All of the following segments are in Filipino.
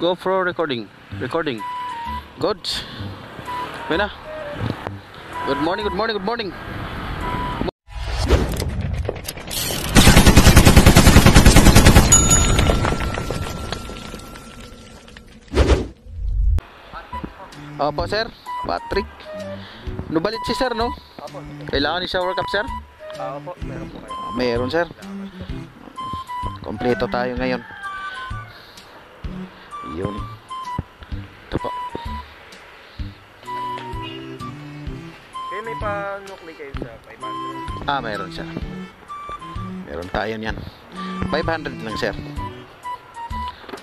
GoPro recording. Recording. Good. May na. Good morning, good morning, good morning. Opo, sir. Patrick. Nubalit si sir, no? Opo. Kailangan ni shower cap, sir? Ah, opo. Meron po kayo. Meron, sir. Kompleto tayo ngayon. Yun. Ito po. Kaya may pa-nuklay kayo sa 500. Ah, meron, sir. Meron tayo niyan. 500 lang, sir.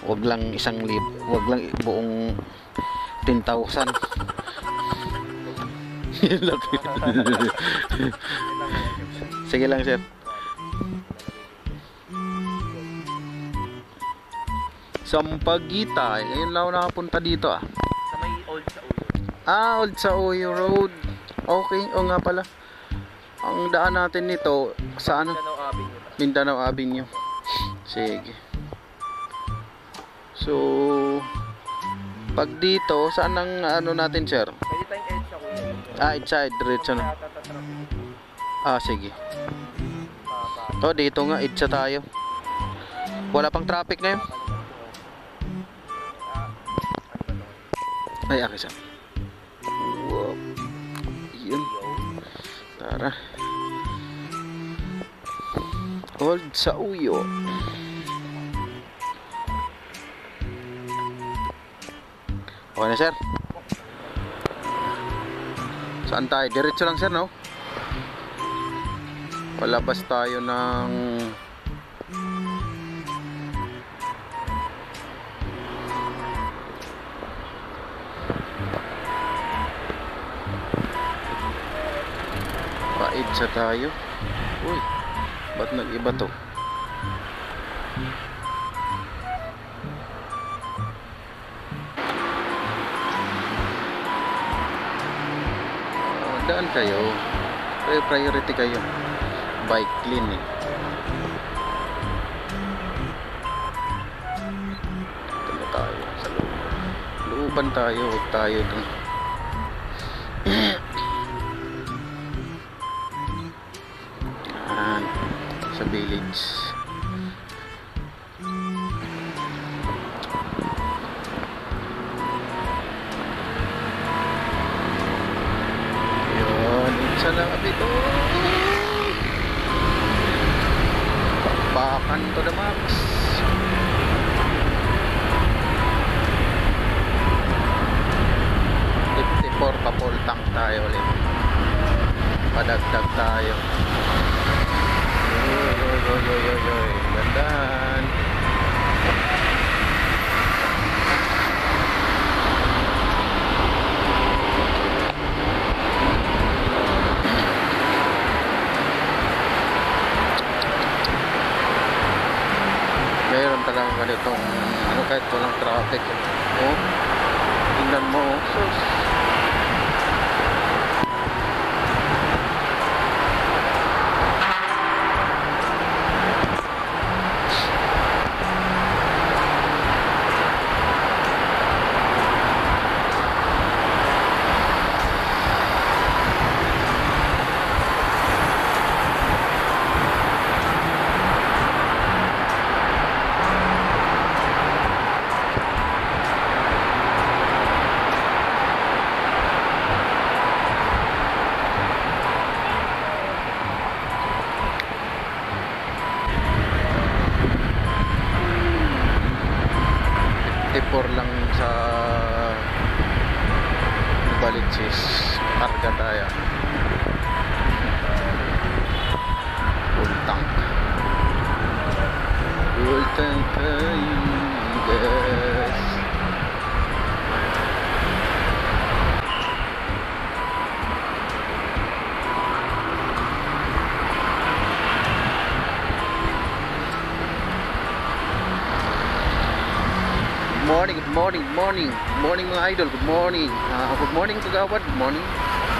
Huwag lang isang lib. Huwag lang buong 10,000. Yun lang. Sige lang, sir. Sampagita. Ngayon lang ako nakapunta dito, ah. Sa may old sa ulo. Ah, Old Sauyo Road. Okay, o nga pala. Ang daan natin nito sa ano? Mindanao Avenue. Mindanao Avenue. Sige. So, pag dito, saan ang ano natin, sir? Pwede tayong edge sa kuya. Ah, inside, diretso na. Ah, sige. Pa. Oh, dito nga, itsa tayo. Wala pang traffic ngayon. Ay, akin sa. Wow. Yun. Tara. Old sa uyo. Okay na, sir. Saan tayo? Diretso lang, sir, no? Palabas tayo ng... Paidsa tayo. Uy, ba't nag-iba to? Oh, daan kayo. Pri- Priority kayo. Bike clean eh. Na tayo sa loob. Looban tayo, huwag tayo dun. Village. Yun. Isa lang abito. Bakbakan to the max. Fifty-four kapol tank tayo ulit. Padagdag tayo. Yoy, yoy, yoy, yoy. Gandaan. Mayroon talagang ganitong ano kahit walang traffic. Oh, tingnan mo. oh. Sus. Lang sa Balitsis. Karga tayo. Full tank. Full tank. morning, good morning, morning. Morning mga idol, good morning. Uh, good morning kagawad, good morning.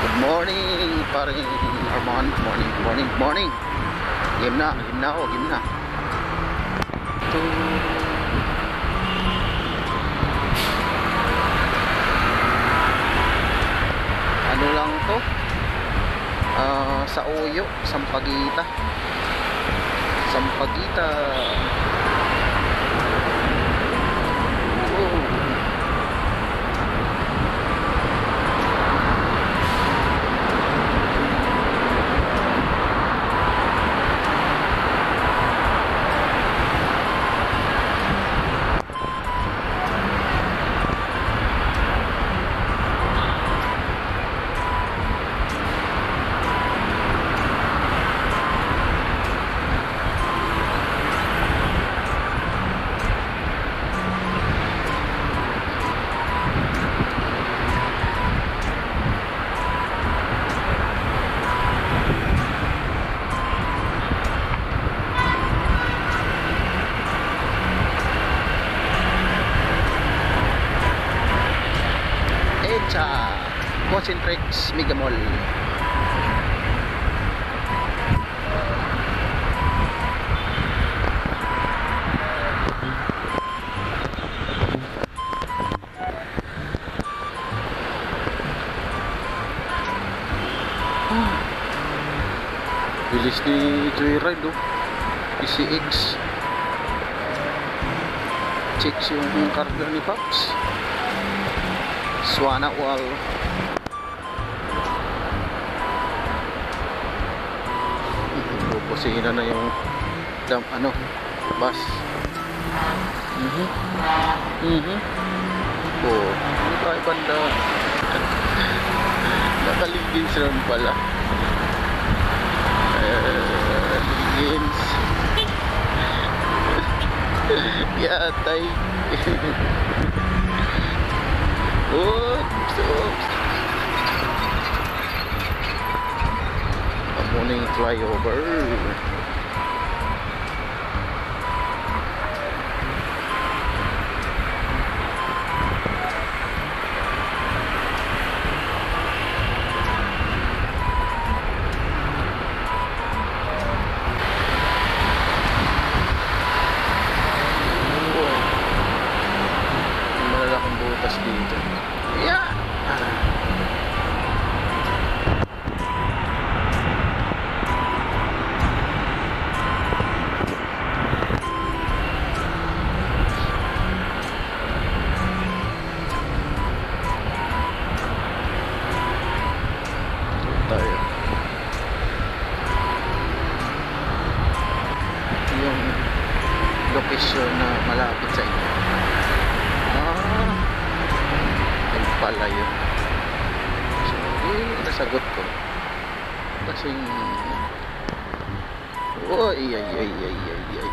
Good morning, pare Armand. Good morning, good morning, good morning. Game na, game na ako, oh, game na. Ito. Ano lang to? Uh, sa Oyo, Sampagita. Sampagita. Sampagita. Concentrix Mega Mall. Bilis ni Joyride oh. PCX Checks yung karga ni Pops Swana Wall kusina na yung dam, ano, bus. Mm -hmm. Mm -hmm. Oh, ay banda. Nakaligins ron pala. Eh, uh, ligins. Yatay. Oops, oops. Morning flyover. Ôi, ôi, ôi, ôi, ôi, ôi.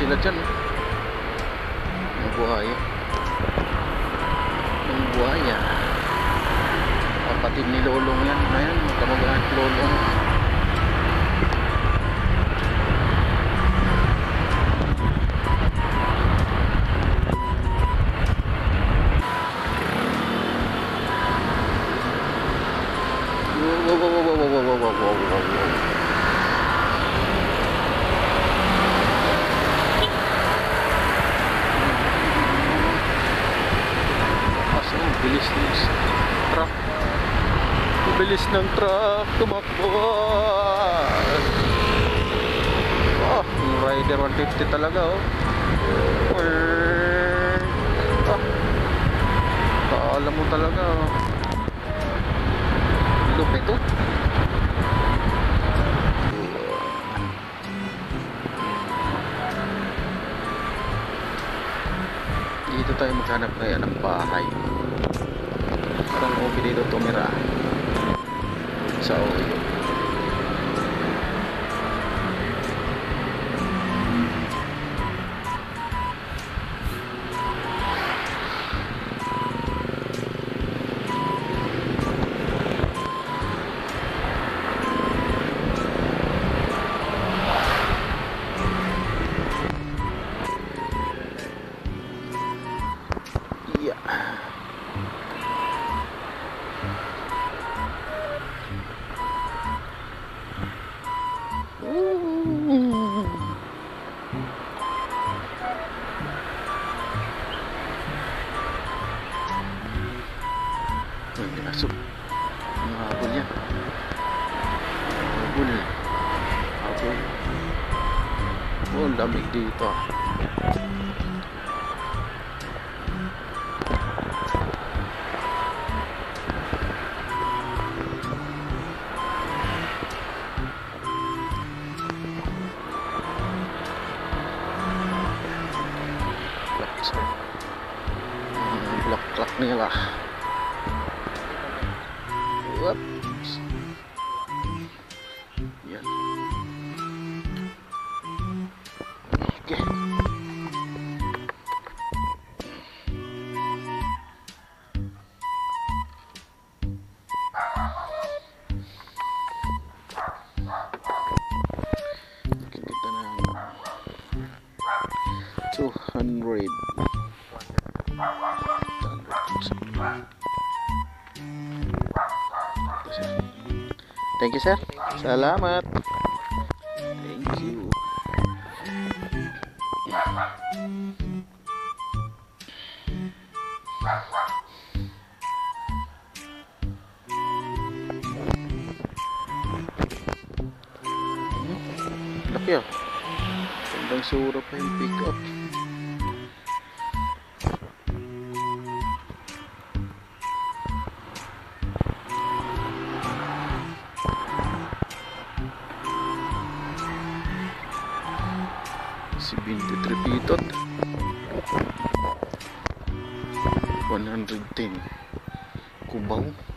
chỉ là chân của ấy buhaya ah. kapatid ni lolong yan. Ayan makamag-anak lolong bilis ng truck. Tumakbo. Oh, rider 150 talaga oh. Word. Ah. Kaalam mo talaga oh. Lupit oh. Dito tayo maghanap ngayon ng bahay. Parang okay dito tumira. So Bun. Apa? Bun damik dito. Black clock. Whoops. Yan. Okay. Kita na Thank you, sir. Salamat. Thank you. Laki ah. Gandang sura pa yung pick up. Si 23 pitot. 110. Kubaw.